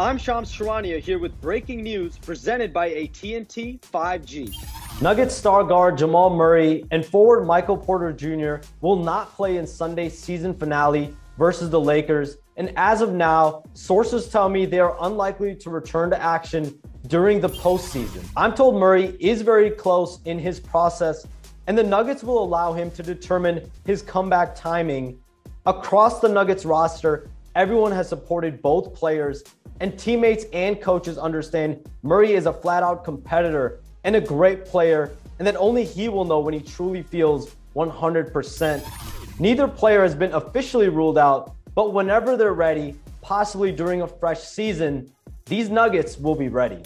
I'm Shams Charania here with breaking news presented by AT&T 5G. Nuggets star guard Jamal Murray and forward Michael Porter Jr. will not play in Sunday's season finale versus the Lakers. And as of now, sources tell me they are unlikely to return to action during the postseason. I'm told Murray is very close in his process, and the Nuggets will allow him to determine his comeback timing. Across the Nuggets roster, everyone has supported both players and teammates and coaches understand Murray is a flat out competitor and a great player, and that only he will know when he truly feels 100%. Neither player has been officially ruled out, but whenever they're ready, possibly during a fresh season, these Nuggets will be ready.